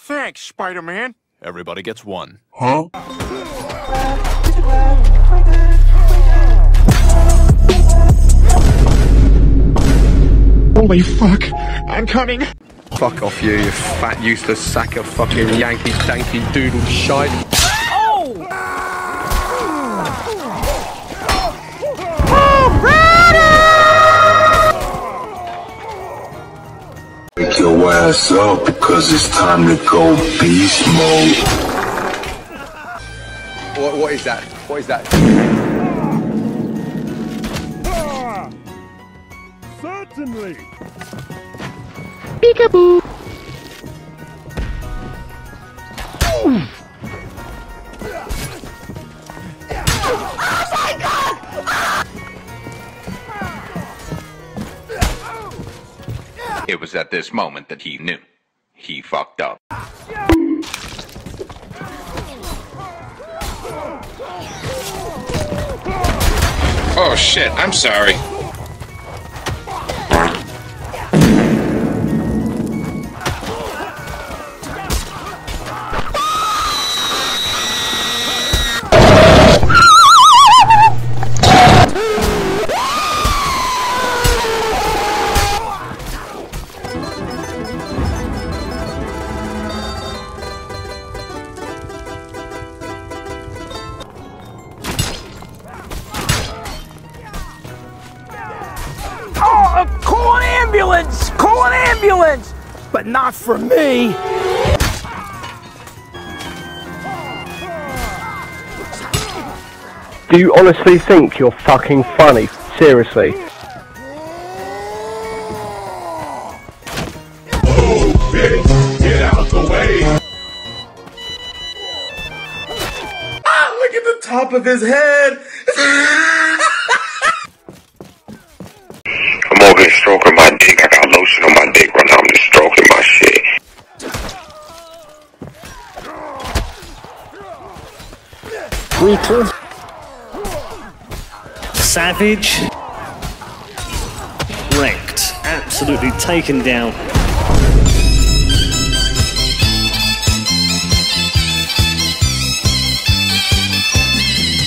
Thanks, Spider-Man. Everybody gets one. Huh? Holy fuck! I'm coming! Fuck off you, you fat useless sack of fucking Yankee danky doodle shite. Ass up because it's time to go beast mode. What, what is that? What is that? Ah, certainly! It was at this moment that he knew. He fucked up. Oh shit, I'm sorry. Ambulance! Call an ambulance! But not for me! Do you honestly think you're fucking funny? Seriously. Get out of the way. Ah, look at the top of his head. Here stroking my dick. I got lotion on my dick right now. I'm just stroking my shit. brutal, savage, wrecked, absolutely taken down.